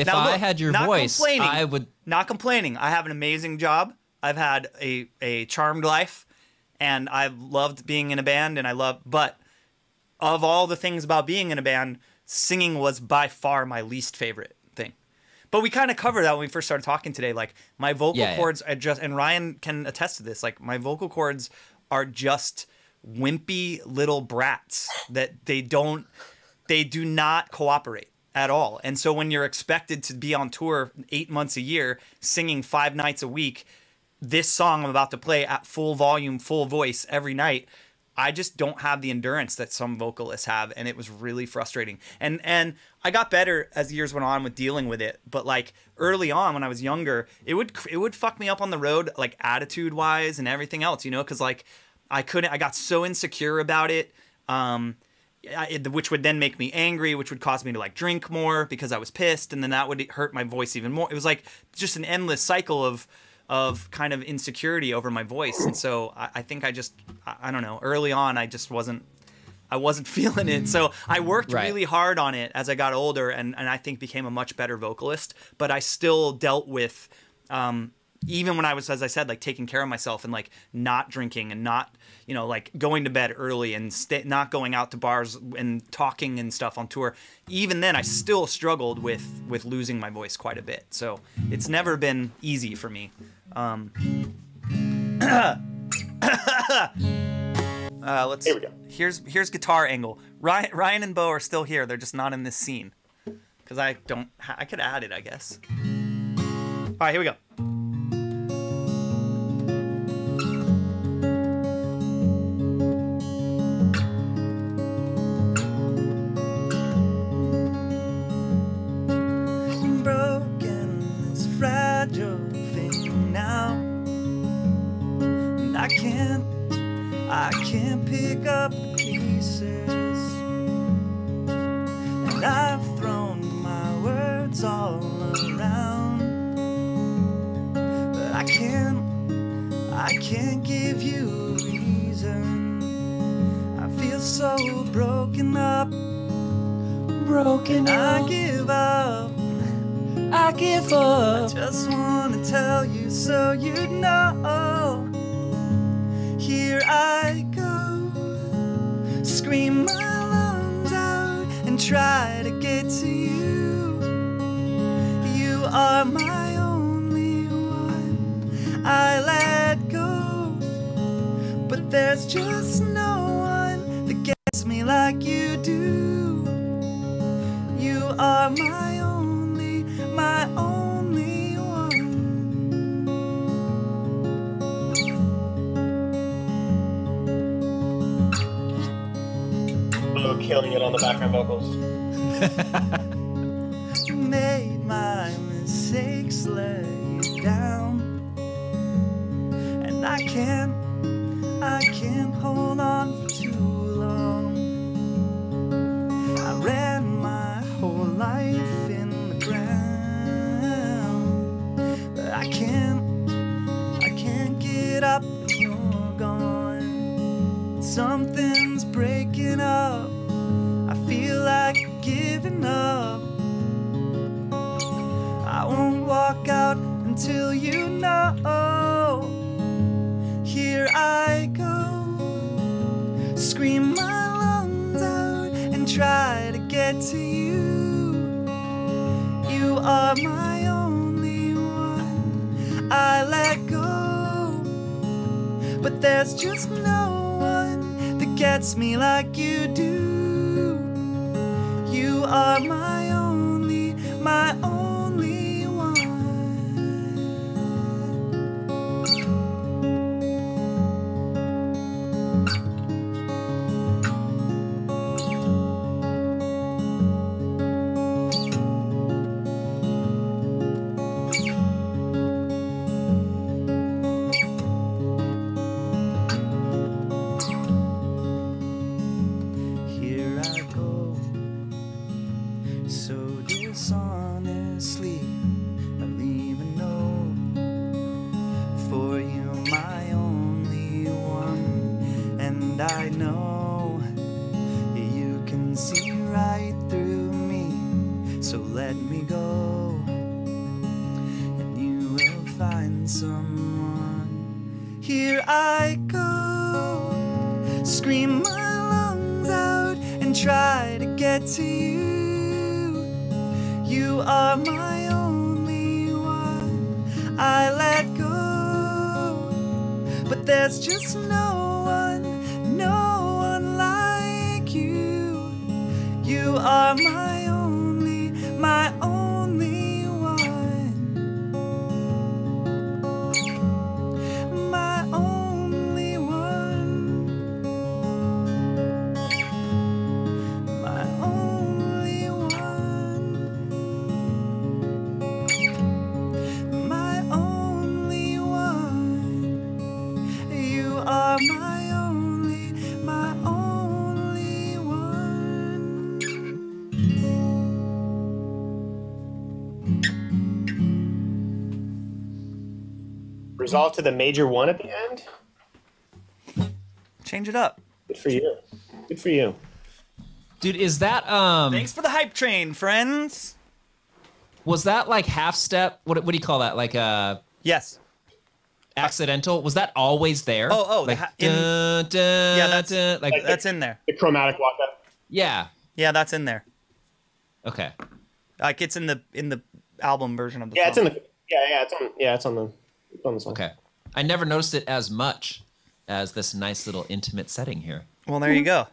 if Now, I had your not voice, complaining. I would. Not complaining. I have an amazing job. I've had a, a charmed life and I've loved being in a band and I love but of all the things about being in a band, singing was by far my least favorite thing. But we kind of covered that when we first started talking today. Like my vocal Yeah, yeah. cords are just and Ryan can attest to this. Like my vocal cords are just wimpy little brats that they don't they do not cooperate at all. And so when you're expected to be on tour 8 months a year singing 5 nights a week, this song I'm about to play at full volume, full voice every night, I just don't have the endurance that some vocalists have, and it was really frustrating. And and I got better as years went on with dealing with it, but like early on when I was younger, it would it would fuck me up on the road, like attitude wise and everything else, you know, because like I couldn't, I got so insecure about it. Um, which would then make me angry, which would cause me to like drink more because I was pissed, and then that would hurt my voice even more. It was like just an endless cycle of of kind of insecurity over my voice, and so I, I think I just I, I don't know. Early on, I just wasn't I wasn't feeling it, so I worked Right. really hard on it as I got older, and and I think became a much better vocalist. But I still dealt with. Um, even when I was, as I said, like taking care of myself and like not drinking and not, you know, like going to bed early and sta not going out to bars and talking and stuff on tour. Even then, I still struggled with with losing my voice quite a bit. So it's never been easy for me. Um, uh, let's. Here we go. Here's here's guitar angle. Ryan, Ryan and Bo are still here. They're just not in this scene because I don't. ha- I could add it, I guess. All right, here we go. I can't, I can't pick up the pieces. And I've thrown my words all around. But I can't, I can't give you a reason. I feel so broken up. Broken up. I give up. I give up. I just wanna tell you so you'd know. Here I go. Scream my lungs out and try to get to you. You are my only one. I let go. But there's just no one that gets me like you do. You are my killing it on the background vocals. Made my mistakes let you down. And I can't, I can't hold on for too long. I ran my whole life in the ground. But I can't, I can't get up you're gone. Something's walk out until you know. Here I go. Scream my lungs out and try to get to you. You are my only one. I let go. But there's just no one that gets me like you do. You are my someone. Here I go, scream my lungs out and try to get to you. You are my only one. I let go, but there's just no one, no one like you. You are my are my only, my only one. Resolve to the major one at the end. Change it up. Good for you. Good for you. Dude, is that um Thanks for the hype train, friends. was that like half step? What what do you call that? Like uh Yes. Accidental? Was that always there? Oh, oh, the like ha- in- dun, dun, Yeah, that's- dun, like like That's in there. The chromatic walk up. yeah. Yeah, that's in there. Okay. Like it's in the in the album version of the Yeah, it's in the. Yeah, yeah, it's on. Yeah, it's on the. It's on the song. Okay. I never noticed it as much as this nice little intimate setting here. Well, there you go.